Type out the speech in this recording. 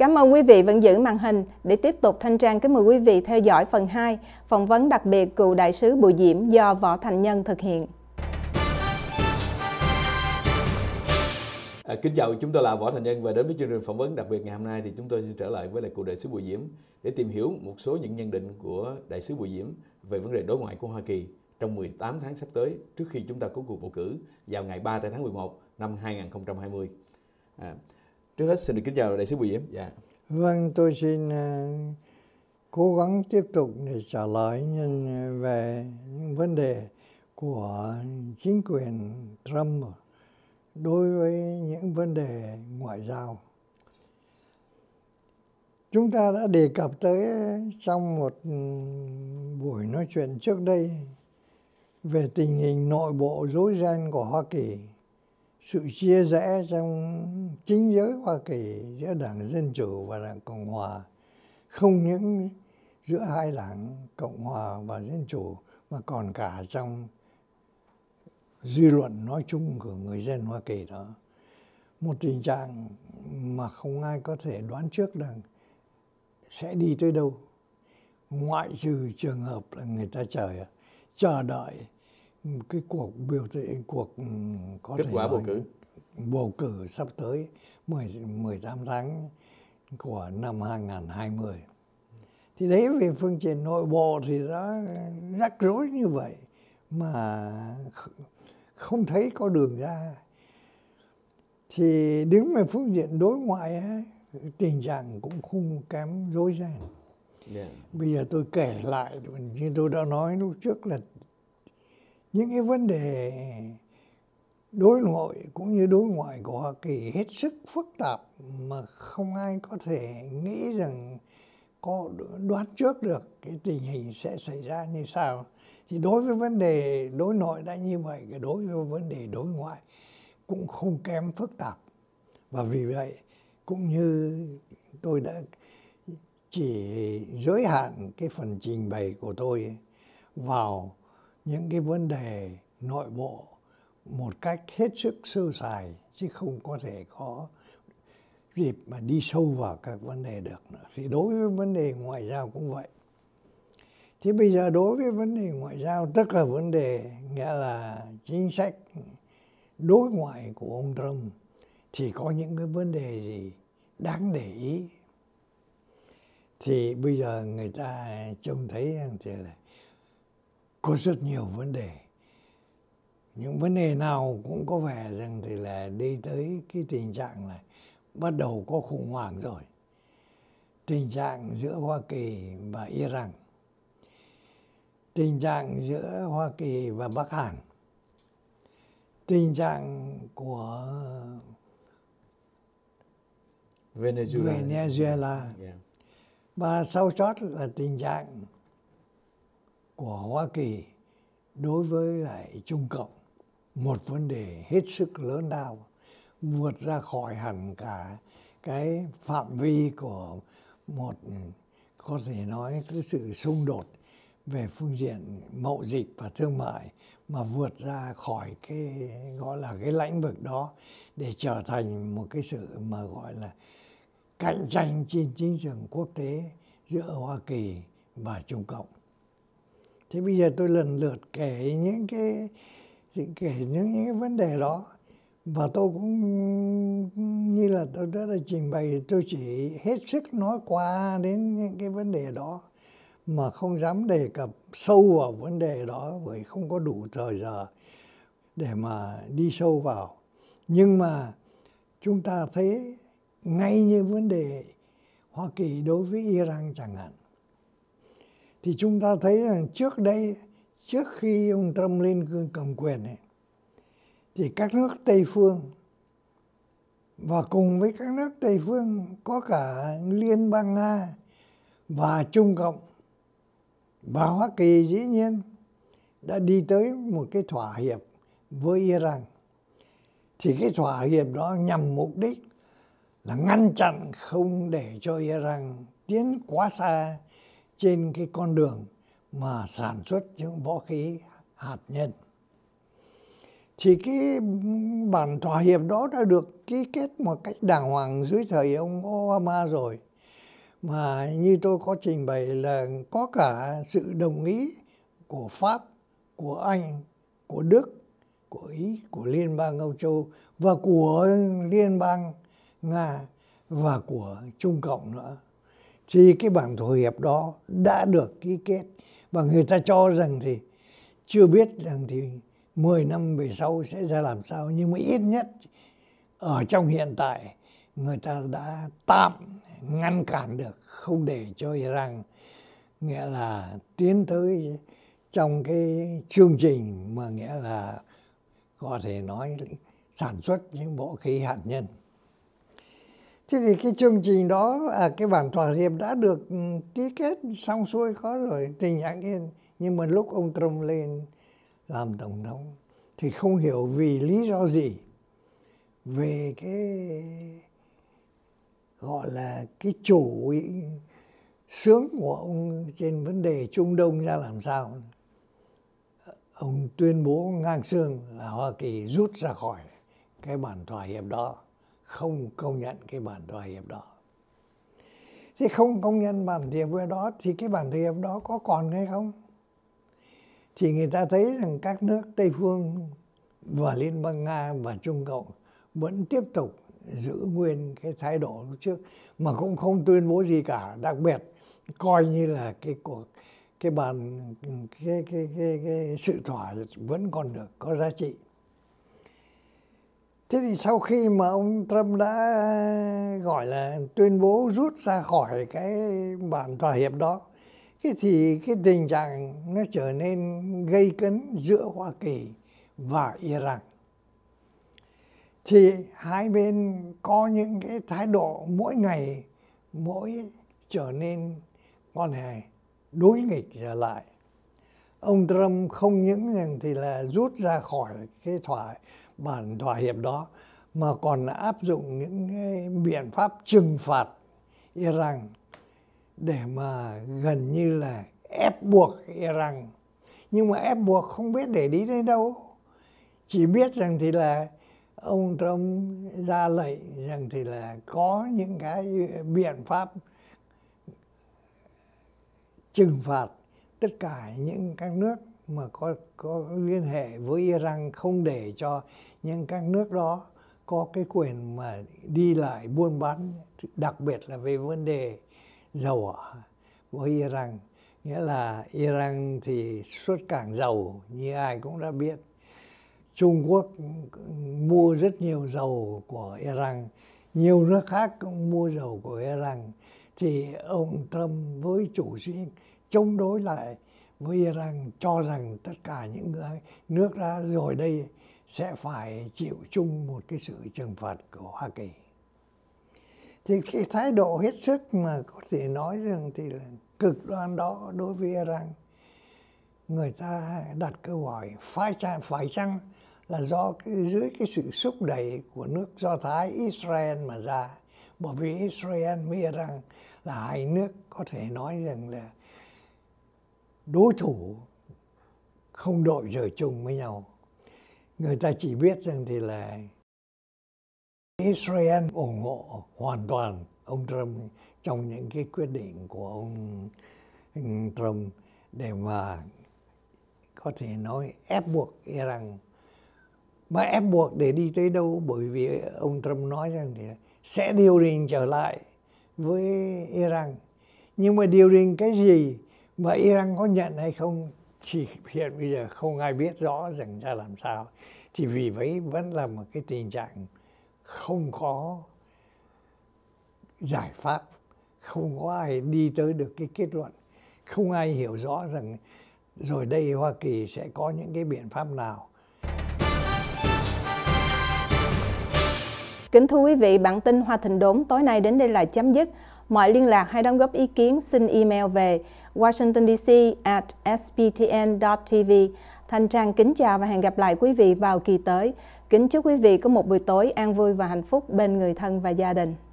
Cảm ơn quý vị vẫn giữ màn hình để tiếp tục Thanh Trang kính mời quý vị theo dõi phần 2 phỏng vấn đặc biệt cựu đại sứ Bùi Diễm do Võ Thành Nhân thực hiện. À, kính chào, chúng tôi là Võ Thành Nhân và đến với chương trình phỏng vấn đặc biệt ngày hôm nay thì chúng tôi xin trở lại với lại cựu đại sứ Bùi Diễm để tìm hiểu một số những nhận định của đại sứ Bùi Diễm về vấn đề đối ngoại của Hoa Kỳ trong 18 tháng sắp tới trước khi chúng ta có cuộc bầu cử vào ngày 3 tháng 11 năm 2020. À, trước hết xin được kính chào đại sứ Bùi Diễm. Dạ. Vâng, tôi xin uh, cố gắng tiếp tục để trả lời nhân ờ, về những vấn đề của chính quyền Trump đối với những vấn đề ngoại giao. Chúng ta đã đề cập tới trong một ừ, buổi nói chuyện trước đây về tình hình nội bộ rối ren của Hoa Kỳ, sự chia rẽ trong chính giới Hoa Kỳ giữa Đảng Dân Chủ và Đảng Cộng Hòa, không những giữa hai đảng Cộng Hòa và Dân Chủ mà còn cả trong dư luận nói chung của người dân Hoa Kỳ đó. Một tình trạng mà không ai có thể đoán trước rằng sẽ đi tới đâu. Ngoại trừ trường hợp là người ta chờ chờ đợi cái cuộc biểu tình cuộc ừ, có kết thể quả bầu cử bầu cử sắp tới 10 18 tháng của năm 2020. Thì đấy về phương diện nội bộ thì nó rắc rối như vậy mà không thấy có đường ra thì đứng về phương diện đối ngoại ấy, tình trạng cũng không kém rối ren yeah. Dạ. bây giờ tôi kể lại như tôi đã nói lúc trước là những cái vấn đề đối nội cũng như đối ngoại của Hoa Kỳ hết sức phức tạp mà không ai có thể nghĩ rằng có đoán trước được cái tình hình sẽ xảy ra như sao. Thì đối với vấn đề đối nội đã như vậy đối với vấn đề đối ngoại cũng không kém phức tạp. Và vì vậy, cũng như tôi đã chỉ giới hạn cái phần trình bày của tôi vào những cái vấn đề nội bộ một cách hết sức sơ sài chứ không có thể có dịp mà đi sâu vào các vấn đề được nữa. Thì đối với vấn đề ngoại giao cũng vậy. Thì bây giờ đối với vấn đề ngoại giao, tức là vấn đề nghĩa là chính sách đối ngoại của ông Trump, thì có những cái vấn đề gì đáng để ý thì bây giờ người ta trông thấy thì là có rất nhiều vấn đề. Những vấn đề nào cũng có vẻ rằng thì là đi tới cái tình trạng là bắt đầu có khủng hoảng rồi. Tình trạng giữa Hoa Kỳ và Iran. Tình trạng giữa Hoa Kỳ và Bắc Hàn. Tình trạng của Venezuela, Venezuela. Yeah. và sau chót là tình trạng của Hoa Kỳ đối với lại Trung Cộng, một vấn đề hết sức lớn lao, vượt ra khỏi hẳn cả cái phạm vi của một, có thể nói cái sự xung đột về phương diện mậu dịch và thương mại, mà vượt ra khỏi cái, gọi là cái lãnh vực đó để trở thành một cái sự mà gọi là cạnh tranh trên chính trường quốc tế giữa Hoa Kỳ và Trung Cộng. Thế bây giờ tôi lần lượt kể những cái kể những, những cái vấn đề đó. Và tôi cũng như là tôi đã trình bày tôi chỉ hết sức nói qua đến những cái vấn đề đó mà không dám đề cập sâu vào vấn đề đó bởi không có đủ thời giờ để mà đi sâu vào. Nhưng mà chúng ta thấy ngay như vấn đề Hoa Kỳ đối với Iran chẳng hạn thì chúng ta thấy rằng trước đây, trước khi ông Trump lên cầm quyền ấy, thì các nước Tây phương và cùng với các nước Tây phương có cả Liên bang Nga và Trung Cộng và Hoa Kỳ dĩ nhiên đã đi tới một cái thỏa hiệp với Iran. Thì cái thỏa hiệp đó nhằm mục đích là ngăn chặn không để cho Iran tiến quá xa trên cái con đường mà sản xuất những võ khí hạt nhân thì cái bản thỏa hiệp đó đã được ký kết một cách đàng hoàng dưới thời ông Obama rồi mà như tôi có trình bày là có cả sự đồng ý của Pháp, của Anh, của Đức, của Ý, của Liên bang Âu Châu và của Liên bang Nga và của Trung Cộng nữa. Thì cái bản thỏa hiệp đó đã được ký kết và người ta cho rằng thì chưa biết rằng thì 10 năm về sau sẽ ra làm sao, nhưng mà ít nhất ở trong hiện tại người ta đã tạm ngăn cản được, không để cho Iran, nghĩa là tiến tới trong cái chương trình mà, nghĩa là có thể nói sản xuất những vũ khí hạt nhân. Thế thì cái chương trình đó, à, cái bản thỏa hiệp đã được ừ, ký kết xong xuôi có rồi, tình trạng yên. Nhưng mà lúc ông Trump lên làm tổng thống thì không hiểu vì lý do gì về cái gọi là cái chủ sướng của ông trên vấn đề Trung Đông ra làm sao ông tuyên bố ngang xương là Hoa Kỳ rút ra khỏi cái bản thỏa hiệp đó không công nhận cái bản thỏa hiệp đó. Thì không công nhận bản thỏa hiệp đó thì cái bản thỏa hiệp đó có còn hay không? Thì người ta thấy rằng các nước Tây phương và Liên bang Nga và Trung Cộng vẫn tiếp tục giữ nguyên cái thái độ lúc trước mà cũng không tuyên bố gì cả. Đặc biệt coi như là cái cuộc cái bàn cái, cái, cái, cái sự thỏa vẫn còn được có giá trị thế thì sau khi mà ông Trump đã ờ, gọi là tuyên bố rút ra khỏi cái bản thỏa hiệp đó cái thì cái tình trạng nó trở nên gây cấn giữa Hoa Kỳ và Iran. Thì hai bên có những cái thái độ mỗi ngày mỗi trở nên quan hệ đối nghịch trở lại ông Trump không những rằng thì là rút ra khỏi cái thỏa, bản thỏa hiệp đó, mà còn áp dụng những cái biện pháp trừng phạt Iran để mà gần như là ép buộc Iran. Nhưng mà ép buộc không biết để đi đến đâu. Chỉ biết rằng thì là ông Trump ra lệnh rằng thì là có những cái biện pháp trừng phạt tất cả những các nước mà có có liên hệ với Iran không để cho những các nước đó có cái quyền mà đi lại buôn bán, đặc biệt là về vấn đề dầu với Iran. Nghĩa là Iran thì xuất cảng dầu, như ai cũng đã biết. Trung Quốc mua rất nhiều dầu của Iran, nhiều nước khác cũng mua dầu của Iran. Thì ông Trump với chủ trương chống đối lại với Iran cho rằng tất cả những nước đã rồi đây sẽ phải chịu chung một cái sự trừng phạt của Hoa Kỳ. Thì cái thái độ hết sức mà có thể nói rằng thì là cực đoan đó đối với Iran người ta đặt câu hỏi phải chăng phải chăng là do cái, dưới cái sự xúc đẩy của nước Do Thái Israel mà ra bởi vì Israel với Iran là hai nước có thể nói rằng là đối thủ không đội trời chung với nhau. Người ta chỉ biết rằng thì là Israel ủng hộ hoàn toàn ông Trump trong những cái quyết định của ông ừ, Trump để mà có thể nói ép buộc Iran. Mà ép buộc để đi tới đâu? Bởi vì ông Trump nói rằng thì sẽ điều đình trở lại với Iran. Nhưng mà điều đình cái gì? Mà Iran có nhận hay không thì hiện bây giờ không ai biết rõ rằng ra làm sao thì vì vậy vẫn là một cái tình trạng không có giải pháp không có ai đi tới được cái kết luận không ai hiểu rõ rằng rồi đây Hoa Kỳ sẽ có những cái biện pháp nào Kính thưa quý vị, bản tin Hoa Thịnh Đốn tối nay đến đây là chấm dứt. Mọi liên lạc hay đóng góp ý kiến xin email về Washington DC at sptn.tv. Thanh Trang kính chào và hẹn gặp lại quý vị vào kỳ tới. Kính chúc quý vị có một buổi tối an vui và hạnh phúc bên người thân và gia đình.